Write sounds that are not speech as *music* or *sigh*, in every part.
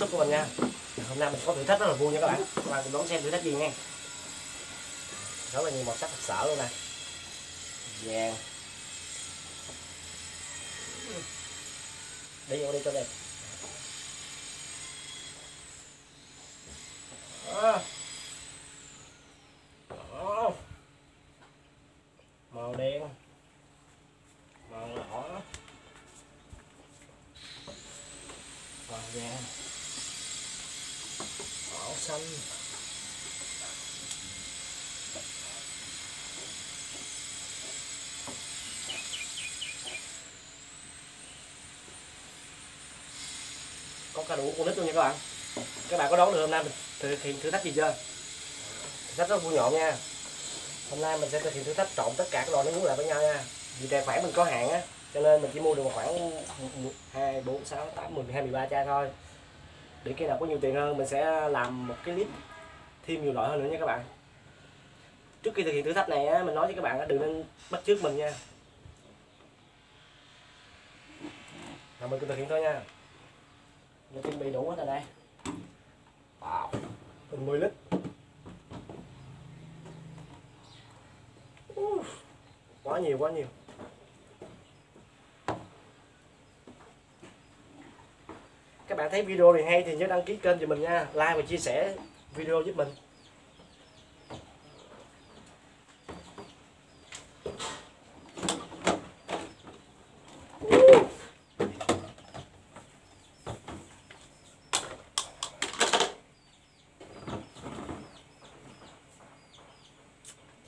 youtube của mình nha. Hôm nay mình có thử thách rất là vui nha các bạn. Các bạn cùng đón xem thử thách gì nha. Rất là nhiều màu sắc thật sỡ luôn nè. Vàng. Đi vô đi cho đẹp Đó. Đó. màu đen màu đỏ màu vàng màu xanh có đủ con nít luôn nha các bạn. Các bạn có đoán được hôm nay mình thực hiện thử thách gì chưa? Thử thách rất vui nhộn nha. Hôm nay mình sẽ thực hiện thử thách trộn tất cả các loại nước uống lại với nhau nha. Vì tài khoản mình có hạn á cho nên mình chỉ mua được khoảng hai bốn sáu tám mười hai mười ba chai thôi. Để khi nào có nhiều tiền hơn mình sẽ làm một cái clip thêm nhiều loại hơn nữa nha các bạn. Trước khi thực hiện thử thách này á mình nói với các bạn á, đừng nên bắt trước mình nha. Là mình cứ thực hiện thôi nha mình chuẩn bị đủ hết rồi đây. Wow. Gần 10 lít. Uf, quá nhiều quá nhiều. Các bạn thấy video này hay thì nhớ đăng ký kênh cho mình nha. Like và chia sẻ video giúp mình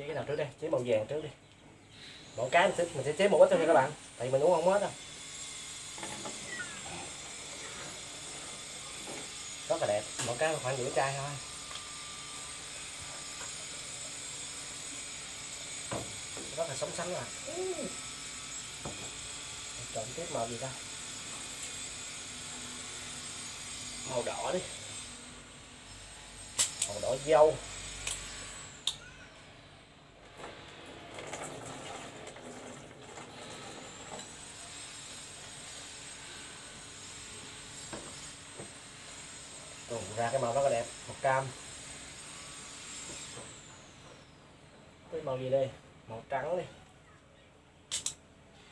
chế cái nào trước đây chế màu vàng trước đi. Mỗi cái mình sẽ, mình sẽ chế một ít thôi nha các bạn tại vì mình uống không hết đâu. Rất là đẹp mỗi cái khoảng nửa chai thôi. Rất là sống sánh à chọn tiếp màu gì ta màu đỏ đi. Màu đỏ dâu Ồ, ra cái màu rất là đẹp màu cam cái màu gì đây? Màu trắng đi.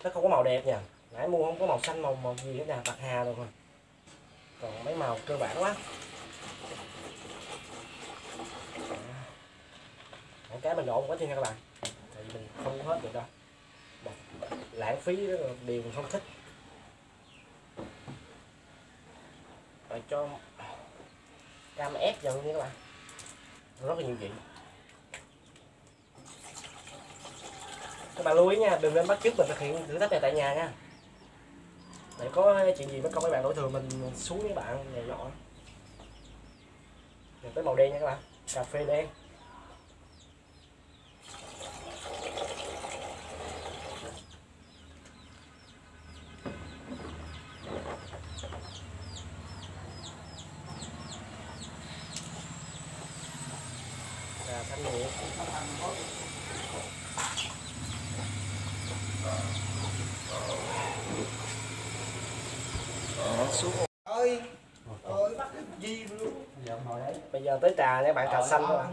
Nó không có màu đẹp nha. Nãy mua không có màu xanh màu màu gì hết nè bạc hà rồi mà. Còn mấy màu cơ bản quá. Dạ. Mỗi cái mình đổ quá nha các bạn tại vì mình không có hết được đâu. Một, lãng phí đó là điều mình không thích. Rồi cho cam ép vào luôn nha các bạn rất là nhiều vị. Các bạn lưu ý nha, đừng nên bắt chước mình thực hiện thử thách này tại nhà nha. Để có chuyện gì mất công mấy bạn, đổi thường mình xuống với bạn này nọ tới màu đen nha các bạn. Cà phê đen trà thanh nhiệt xuống ơi ơi bắt cái gì luôn bây giờ bạn trà xanh các bạn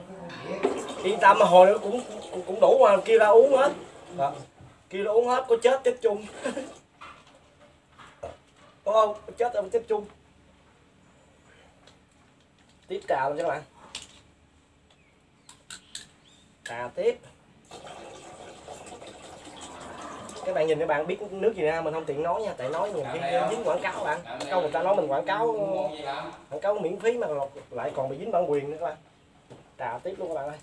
yên tâm hồi nữa cũng cũng, cũng đủ mà kia ra uống hết. Đó. kia ra uống hết có chết chết chung. *laughs* Có không? Có chết không? Chết chung. Tiếp trà luôn các bạn. Trà tiếp. Các bạn nhìn các bạn biết nước gì nha mình không tiện nói nha tại nói nhiều khi dính quảng cáo bạn. Câu người ta nói mình quảng cáo quảng cáo miễn phí mà lại còn bị dính bản quyền nữa các bạn. Trà tiếp luôn các bạn ơi.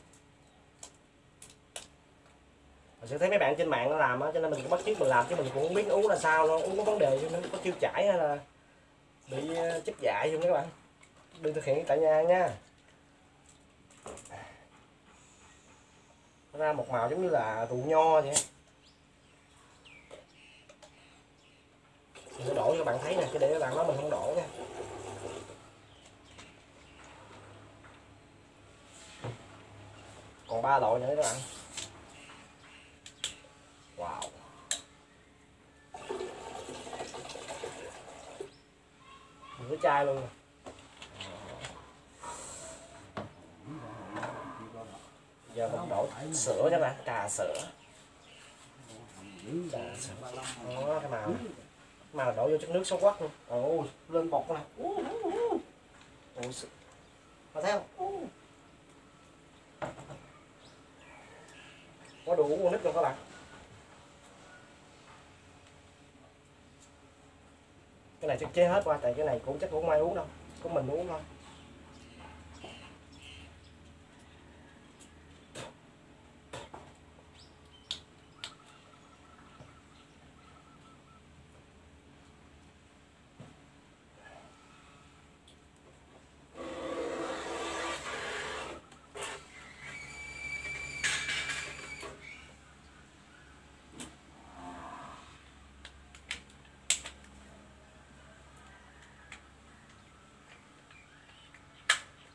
Mình sẽ thấy mấy bạn trên mạng nó làm á cho nên mình cũng bắt chước mình làm chứ mình cũng không biết uống là sao nó uống có vấn đề chứ nó có tiêu chảy hay là bị ờ, chất dại không các bạn. Đừng thực hiện tại nhà nha. Nó ra một màu giống như là rượu nho vậy mình sẽ đổ cho các bạn thấy nè, cái để các bạn nói mình không đổ nha. Còn ba loại nữa các bạn. Wow. Nửa chai luôn giờ mình đổ sữa cho bạn trà sữa. Trà sữa. Đó cái màu màu đổ vô chút nước sống quắc luôn ồ lên bọt nè. Ồ sữa mà thấy không có đủ uống nít luôn các bạn. Cái này chắc chế hết qua tại cái này cũng chắc cũng không ai uống đâu. Có mình uống thôi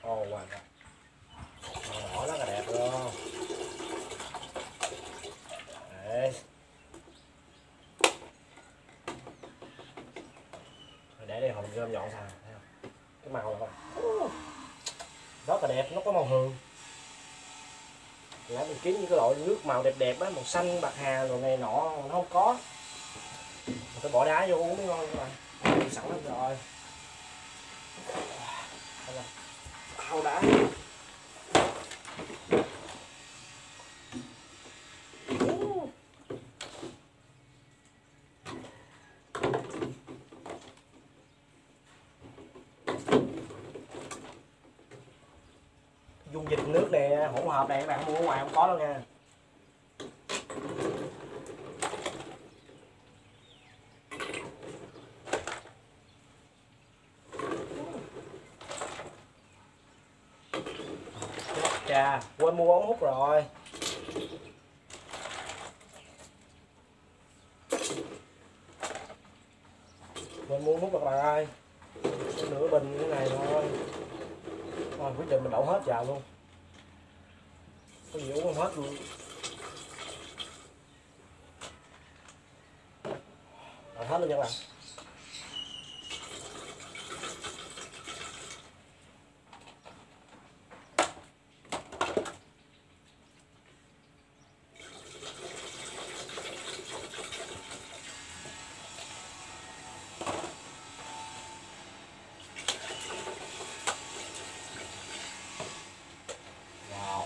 ồ hoàn rồi màu đỏ rất là đẹp luôn đấy Rồi để nhọn xào thấy không? Cái màu này, rất là đẹp nó có màu hường. Lại mình kiếm những cái loại nước màu đẹp đẹp á màu xanh bạc hà rồi này nọ nó không có. Mình phải bỏ đá vô uống mới ngon các bạn. Sẵn hết rồi Hao đá dung dịch nước này hỗn hợp này các bạn mua ở ngoài không có đâu nha. Chà, quên mua ống hút rồi. Quên mua hút các bạn ơi. Nửa bình như thế này thôi. Thôi quyết định mình đổ hết vào luôn. Có gì uống không hết luôn Đổ hết luôn nha các bạn Wow.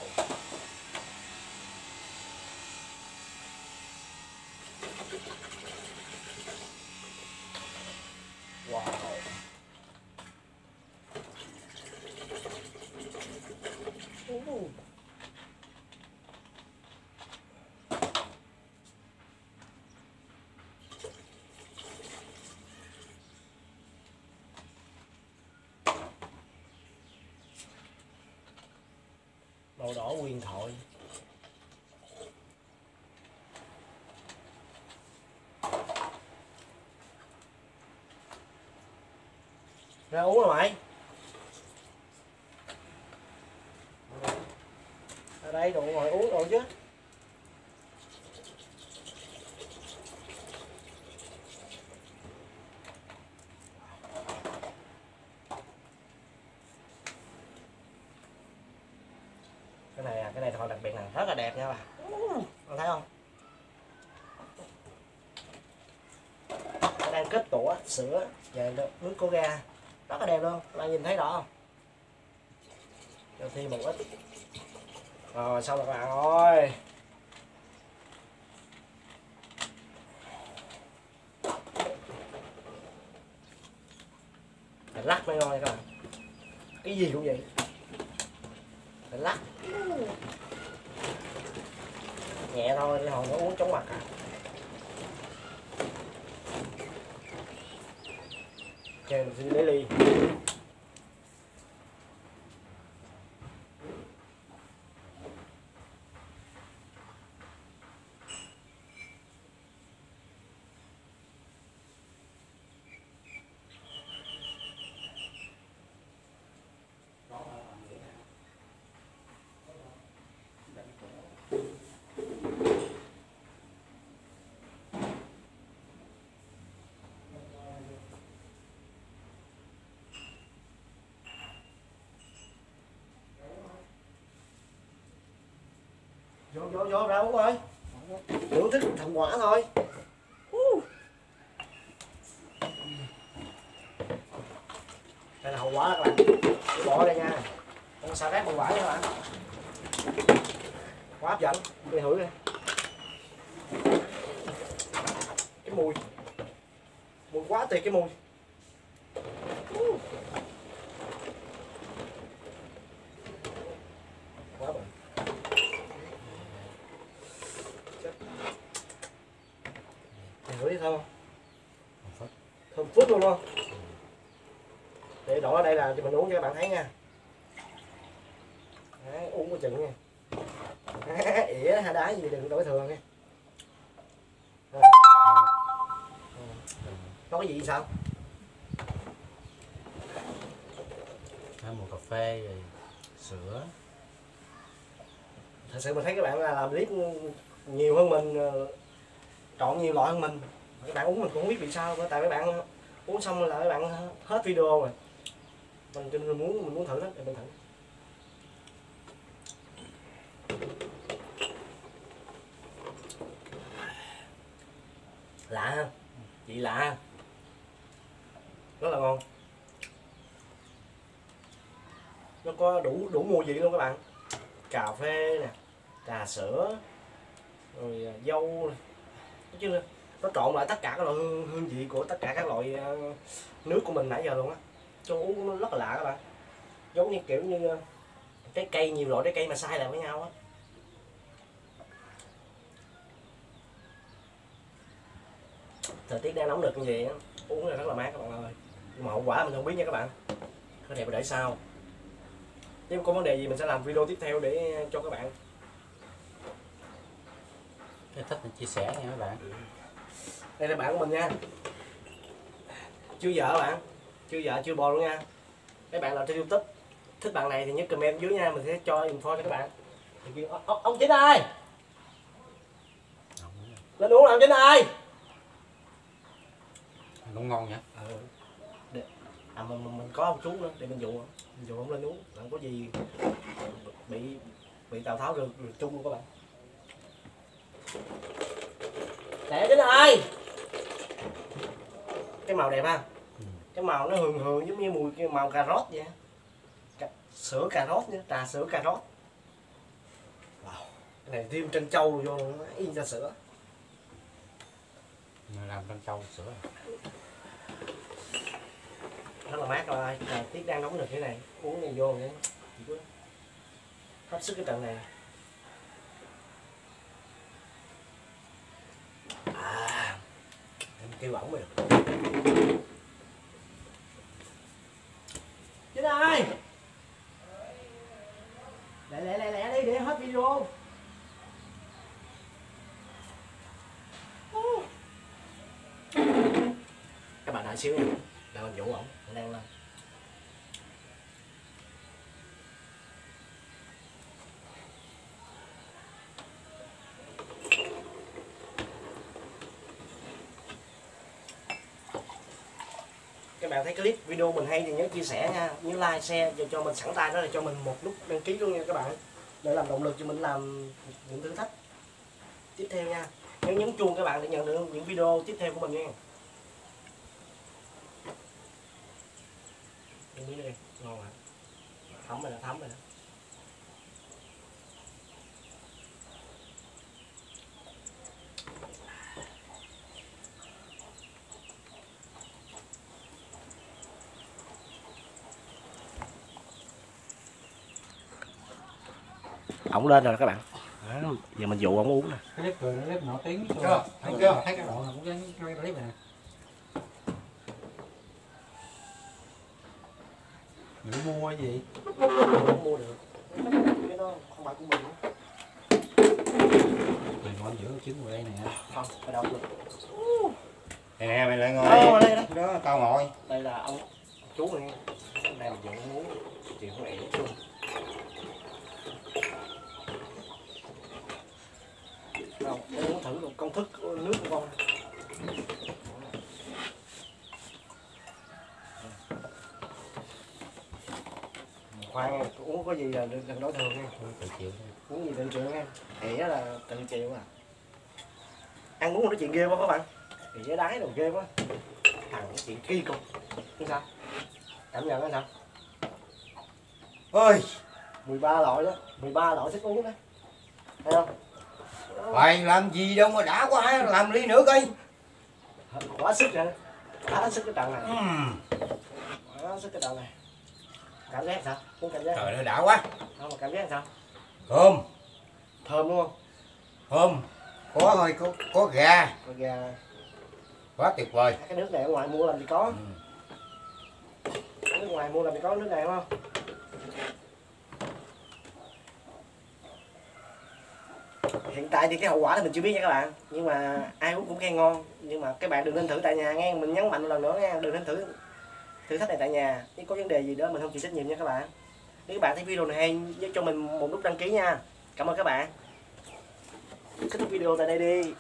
Wow. Ooh màu đỏ huyền thoại. Ra uống rồi mày. Ở đây, đồ ngồi uống rồi chứ cái này à, cái này thôi đặc biệt là rất là đẹp nha bà bạn thấy không Nó đang kết tủa về nước có ga. Rất là đẹp luôn. Bạn nhìn thấy rõ không? Cho thêm một ít. Rồi, xong rồi các bạn ơi. Lắc mới ngon các bạn. Cái gì cũng vậy. Lắc. Nhẹ thôi hồi nó uống chóng mặt à ok mình sẽ vô vô ra uống ơi. Thưởng thức thành quả thôi. Đây là hậu quả các bạn. Bỏ đây nha. Con xà rác bằng vải các bạn. Quá hấp dẫn. Đi thử đi. Cái mùi. Mùi quá tuyệt cái mùi Uh. quá bận Chết. Mày thử đi thơm không thơm phức luôn luôn. Để đổ ở đây là cho mình uống cho các bạn thấy nha. Đấy, uống có chừng nha. *laughs* Ỉa hai đá gì đừng đổi thường nha. Rồi. có cái gì sao? Hai mùi cà phê rồi sữa. Thật sự mình thấy các bạn là làm clip nhiều hơn mình ờ, chọn nhiều loại hơn mình. Các bạn uống mình cũng không biết vì sao tại các bạn uống xong là các bạn hết video rồi. Mình cho nên mình muốn mình muốn thử lắm để mình thử. Lạ ha vị lạ rất là ngon. Nó có đủ đủ mùi vị luôn các bạn. Cà phê nè, trà sữa, rồi à, dâu nè. nói chung là nó trộn lại tất cả các loại hương, hương vị của tất cả các loại à, nước của mình nãy giờ luôn á. Cho uống nó rất là lạ các bạn. Giống như kiểu như à, trái cây nhiều loại trái cây mà xay lại với nhau á. Thời tiết đang nóng nực như vậy uống là rất là mát các bạn ơi. Nhưng mà hậu quả mình không biết nha các bạn. Có thể để sau. Nếu có vấn đề gì mình sẽ làm video tiếp theo để cho các bạn. Nếu thích thì chia sẻ nha các bạn đây là bạn của mình nha. Chưa vợ bạn. Chưa vợ chưa bò luôn nha. Các bạn nào trên youtube thích bạn này thì nhớ comment dưới nha. Mình sẽ cho info cho các bạn. Thì kêu, "Ô- ông, ông chính ơi. Lên uống làm chính ơi. Cũng ngon nhỉ ừ. để, à mình, mình, mình có ông chú nữa để mình dụ mình dụ ông lên uống không có gì bị bị tào tháo được, được chung luôn các bạn. Đẹp chính ơi cái màu đẹp ha Ừ. cái màu nó hường hường giống như mùi màu cà rốt vậy. Cà, sữa cà rốt nữa trà sữa cà rốt wow. cái này tiêm trên trâu vô á, in trà sữa Mình làm con trâu sữa rất là mát rồi tiết đang nóng được thế này uống này vô nữa hết sức cái trận này à em kêu ổng rồi chết ơi lẹ lẹ lẹ lẹ đi để hết video. Các bạn đợi xíu nha. Để mình vũ ổng đang lên bạn thấy clip, video mình hay thì nhớ chia sẻ nha. Nhớ like, share và cho mình sẵn tay đó là cho mình một nút đăng ký luôn nha các bạn. Để làm động lực cho mình làm những thử thách tiếp theo nha. Nhớ nhấn chuông các bạn để nhận được những video tiếp theo của mình nha. Miếng đây ngon hả? Thấm rồi đó, thấm rồi đó. Ổng lên rồi đó các bạn. Đó, giờ mình dụ ổng uống nè. Cái clip cười nó clip nổi tiếng Chưa, thấy chưa? Thấy cái đoạn nào cũng cái cái clip này nè. Người mua cái gì? không mua được cái đó không phải của mình. Người ngon giữa trứng vào đây nè. Không phải đâu được Nè nè mày lại ngồi Ờ, đây, đây. Đó tao ngồi. Đây là ông chú này. Đây là dụ uống chịu không ẻ luôn đâu để uống thử một công thức nước của con. Khoan uống có gì là đừng nói thường nha. Tự chịu uống gì tự chịu nha. Đó là tự chịu à. Ăn uống nói chuyện ghê quá các bạn. Thì với đáy đồ ghê quá. Thằng cái chuyện kỳ cục. Như sao. Cảm nhận nó sao? Ôi 13 loại đó. 13 loại thức uống đó. Thấy không phải làm gì đâu mà đã quá làm ly nữa coi. Quá sức rồi quá sức cái trận này. Ừm, quá sức cái trận này. Cảm giác sao? Uống cảm giác. Trời ơi đã quá. Không mà cảm giác sao? Thơm. Thơm đúng không? Thơm. Có thôi có có gà. Còn gà. Quá tuyệt vời. Cái nước này ở ngoài mua làm gì có. Ừ. nước ngoài mua làm gì có nước này không hiện tại thì cái hậu quả thì mình chưa biết nha các bạn. Nhưng mà ai uống cũng khen ngon. Nhưng mà các bạn đừng nên thử tại nhà nghe, mình nhấn mạnh một lần nữa nghe. Đừng nên thử thử thách này tại nhà. Nếu có vấn đề gì đó mình không chịu trách nhiệm nha các bạn. Nếu các bạn thấy video này hay, nhớ cho mình một nút đăng ký nha. Cảm ơn các bạn. Kết thúc video tại đây đi.